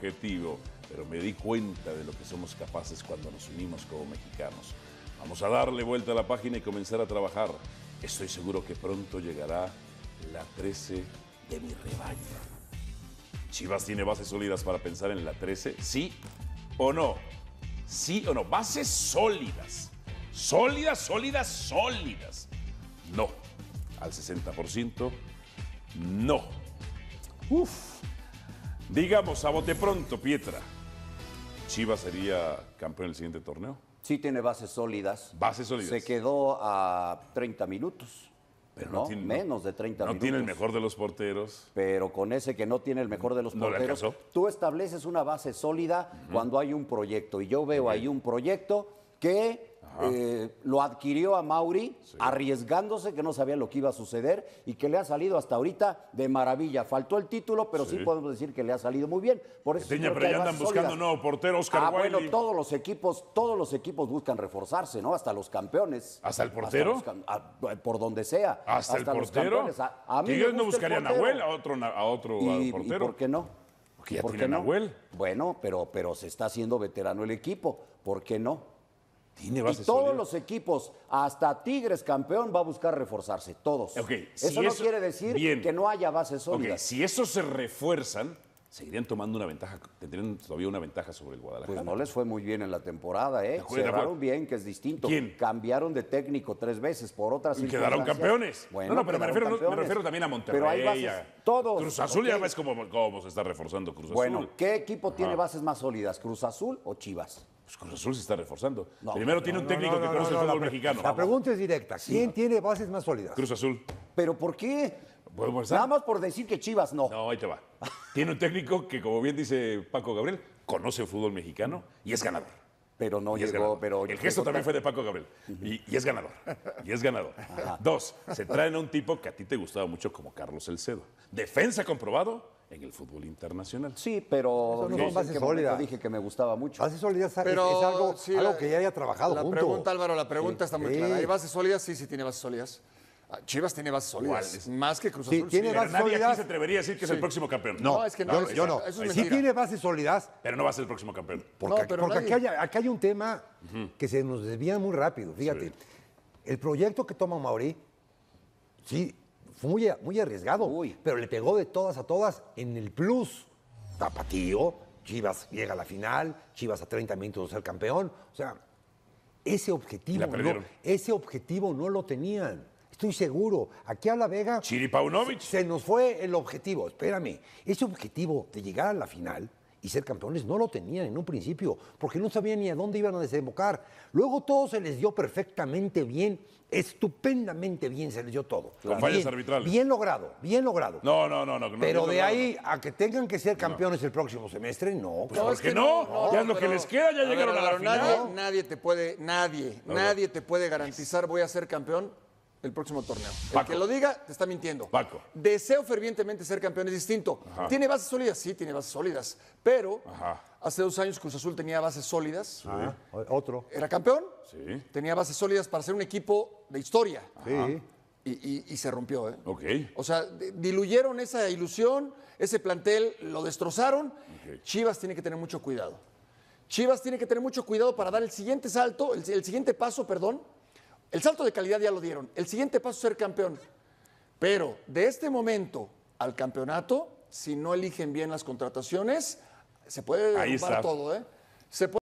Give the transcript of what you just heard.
objetivo, pero me di cuenta de lo que somos capaces cuando nos unimos como mexicanos. Vamos a darle vuelta a la página y comenzar a trabajar. Estoy seguro que pronto llegará la 13 de mi rebaño. Chivas tiene bases sólidas para pensar en la 13, ¿sí o no? ¿Sí o no? Bases sólidas. Sólidas, sólidas, sólidas. No. Al 60%, no. Uf. Digamos, a bote pronto, Pietra. ¿Chivas sería campeón en el siguiente torneo? Sí tiene bases sólidas. Bases sólidas. Se quedó a 30 minutos. Pero no, tiene- menos de 30 No minutos. tiene el mejor de los porteros. Pero con ese que no tiene el mejor de los No porteros, tú estableces una base sólida cuando hay un proyecto. Y yo veo ahí un proyecto que eh, lo adquirió a Mauri arriesgándose, que no sabía lo que iba a suceder y que le ha salido hasta ahorita de maravilla. Faltó el título, pero sí, Sí. podemos decir que le ha salido muy bien. Por eso Teña, creo pero ya andan buscando sólidas. nuevo portero, Oscar Ah, bueno, todos los equipos, todos los equipos buscan reforzarse, ¿no? Hasta los campeones. ¿Hasta el portero? los ah, por donde sea. ¿Hasta, el los portero? campeones. A, a mí Tigres no buscarían a portero. Nahuel, a otro, a otro ¿Y, a y portero. por qué no? Porque ya ¿Por tiene qué a no? Nahuel. Bueno, pero, pero se está haciendo veterano el equipo. ¿Por qué no? Tiene Y todos los equipos, hasta Tigres campeón, va a si reforzarse. Todos. Eso si no eso- quiere decir bien. que no haya bases sólidas. si esos se refuerzan, seguirían tomando una ventaja, tendrían todavía una ventaja sobre el Guadalajara. Pues no les fue muy bien en la temporada, ¿eh? Acuerdo, Cerraron bien, que es distinto. ¿Quién? Cambiaron de técnico tres veces por otras Y quedaron campeones. Bueno, no, no, pero me refiero, me también a Monterrey. Pero hay bases, todos. Cruz Azul ya ves cómo, cómo se está reforzando Cruz Bueno, Azul. ¿qué equipo tiene bases más sólidas, Cruz Azul o Chivas? Pues Cruz Azul se está reforzando. No, Primero tiene un técnico que conoce el fútbol mexicano. La pregunta es directa. ¿Quién tiene bases más sólidas? Cruz Azul. ¿Pero por qué? ¿Puedo empezar? Nada más por decir que Chivas no. No, ahí te va. Tiene un técnico que, como bien dice Paco Gabriel, conoce el fútbol mexicano y es ganador. Pero no llegó, pero el gesto también fue de Paco Gabriel. Y, y es ganador. Y es ganador. Dos, se traen a un tipo que a ti te gustaba mucho como Carlos Elcedo. Defensa comprobado en el fútbol internacional. Sí, pero no qué momento sólidas. dije que me gustaba mucho. Bases sólidas es- Pero es algo, sí, algo la- que ya haya trabajado La junto. pregunta, Álvaro, la pregunta está muy Sí. clara. ¿Hay bases sólidas? Sí, sí tiene bases sólidas. Ah, Chivas tiene bases sólidas. Más que Cruz Sí, Azul. tiene Pero bases nadie aquí se atrevería a decir que es el próximo campeón. No, es que no, yo, no. eso es sí tiene bases sólidas, Pero no va a ser el próximo campeón. porque, No, pero porque nadie- aquí, hay, aquí hay un tema que se nos desvía muy rápido. Fíjate, el proyecto que toma Mauri, sí, fue muy, muy arriesgado, Uy. pero le pegó de todas a todas en el plus. Tapatío, Chivas llega a la final, Chivas a 30 minutos de ser campeón. O sea, ese objetivo, no, ese objetivo no lo tenían. Estoy seguro. Aquí a La Vega Chiri Paunovic. se nos fue el objetivo. Espérame, ese objetivo de llegar a la final y ser campeones no lo tenían en un principio, porque no sabían ni a dónde iban a desembocar. Luego todo se les dio perfectamente bien, estupendamente bien se les dio todo. Con fallas Bien, arbitrales. Bien logrado, bien logrado. No, no, no. no, no Pero no, de ahí a que tengan que ser campeones el próximo semestre, no. Pues. ¿por es qué que no? Ya es lo que les queda, ya a ver, llegaron a la final. Nadie, nadie te puede, nadie, nadie te puede garantizar voy a ser campeón el próximo torneo. Paco. El que lo diga te está mintiendo. Paco. Deseo fervientemente ser campeón, es distinto. ¿Tiene bases sólidas? Sí, tiene bases sólidas. Pero Ajá. hace dos años Cruz Azul tenía bases sólidas. Ah, otro. Era campeón. Sí. Tenía bases sólidas para ser un equipo de historia. Sí. Y, y- y se rompió, ¿eh? Ok. O sea, diluyeron esa ilusión, ese plantel lo destrozaron. Ok. Chivas tiene que tener mucho cuidado. Chivas tiene que tener mucho cuidado para dar el siguiente salto, el, el siguiente paso, perdón. El salto de calidad ya lo dieron. El siguiente paso es ser campeón. Pero de este momento al campeonato, si no eligen bien las contrataciones, se puede derrumbar todo, ¿eh? Se puede